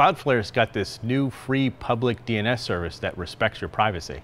Cloudflare's got this new free public DNS service that respects your privacy.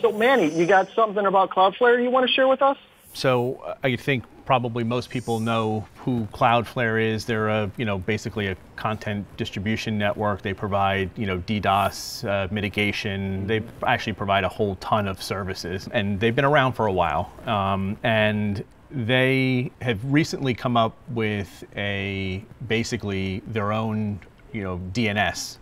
So Manny, you got something about Cloudflare you want to share with us? So uh, I think probably most people know who Cloudflare is. They're a, you know, basically a content distribution network. They provide, you know, DDoS uh, mitigation. They actually provide a whole ton of services, and they've been around for a while. Um, and they have recently come up with a basically their own, you know, DNS.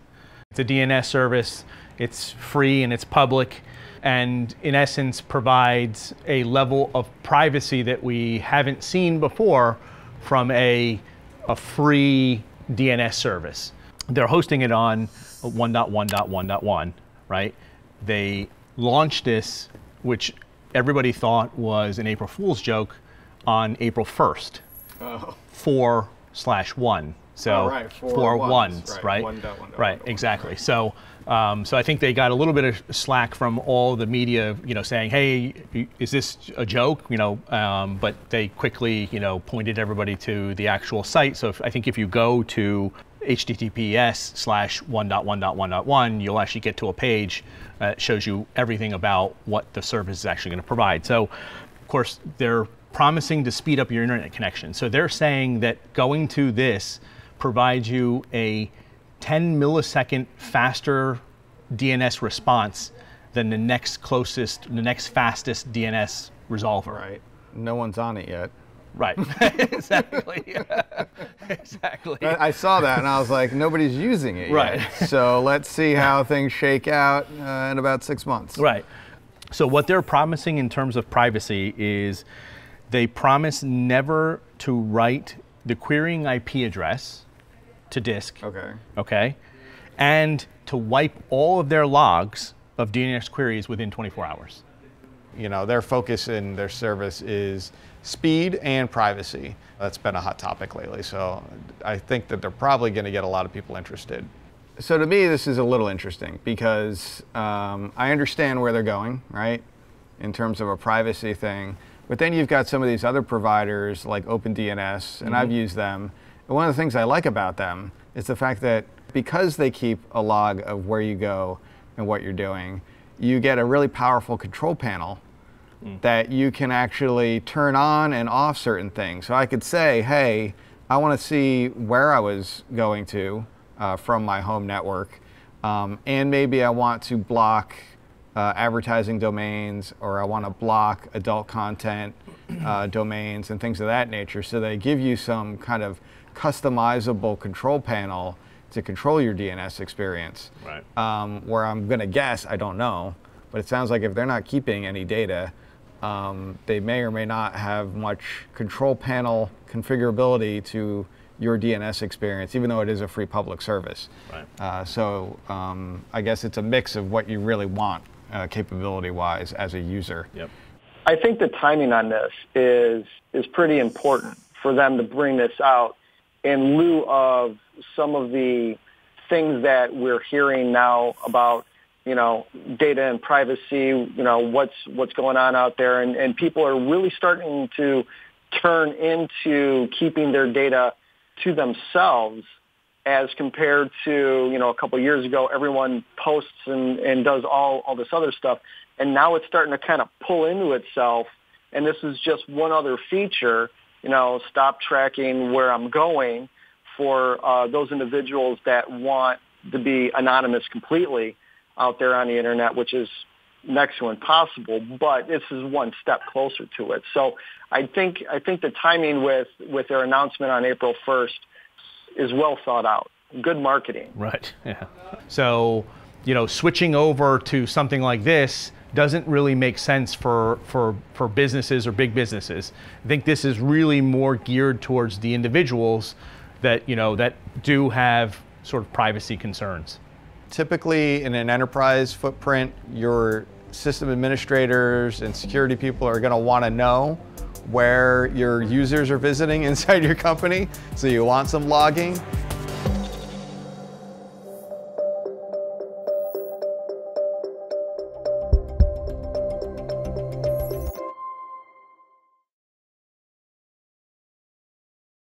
It's a DNS service. It's free and it's public and in essence provides a level of privacy that we haven't seen before from a, a free DNS service. They're hosting it on 1.1.1.1, right? They launched this, which everybody thought was an April Fool's joke, on April 1st. Oh. 4 slash 1. So oh, right. four, four ones, ones, right? Right, one dot, one dot, right one exactly. Right. So, um, so I think they got a little bit of slack from all the media, you know, saying, "Hey, is this a joke?" You know, um, but they quickly, you know, pointed everybody to the actual site. So if, I think if you go to https slash 1.1.1.1 you'll actually get to a page that shows you everything about what the service is actually going to provide so of course they're promising to speed up your internet connection so they're saying that going to this provides you a 10 millisecond faster DNS response than the next closest, the next fastest DNS resolver. Right. No one's on it yet. Right. exactly. exactly. I saw that and I was like, nobody's using it right. yet. So let's see how things shake out uh, in about six months. Right. So what they're promising in terms of privacy is they promise never to write the querying IP address to disk. Okay. Okay. And to wipe all of their logs of DNS queries within 24 hours. You know, their focus in their service is speed and privacy. That's been a hot topic lately. So I think that they're probably going to get a lot of people interested. So to me, this is a little interesting because um, I understand where they're going, right, in terms of a privacy thing. But then you've got some of these other providers like OpenDNS, and mm-hmm. I've used them. And one of the things I like about them is the fact that because they keep a log of where you go and what you're doing, you get a really powerful control panel mm. that you can actually turn on and off certain things. So I could say, hey, I want to see where I was going to uh, from my home network, um, and maybe I want to block uh, advertising domains or I want to block adult content uh, domains and things of that nature. So they give you some kind of customizable control panel to control your DNS experience. Right. Um, where I'm going to guess, I don't know, but it sounds like if they're not keeping any data, um, they may or may not have much control panel configurability to your DNS experience, even though it is a free public service. Right. Uh, so um, I guess it's a mix of what you really want uh, capability-wise as a user. Yep. I think the timing on this is is pretty important for them to bring this out in lieu of some of the things that we're hearing now about you know data and privacy you know what's what's going on out there and, and people are really starting to turn into keeping their data to themselves as compared to you know a couple of years ago everyone posts and, and does all all this other stuff. And now it's starting to kind of pull into itself. And this is just one other feature you know stop tracking where i'm going for uh, those individuals that want to be anonymous completely out there on the internet which is next to impossible but this is one step closer to it. So i think i think the timing with with their announcement on april 1st is well thought out. Good marketing. Right. Yeah. So, you know, switching over to something like this doesn't really make sense for, for, for businesses or big businesses. I think this is really more geared towards the individuals that, you know, that do have sort of privacy concerns. Typically in an enterprise footprint, your system administrators and security people are going to want to know where your users are visiting inside your company. So you want some logging.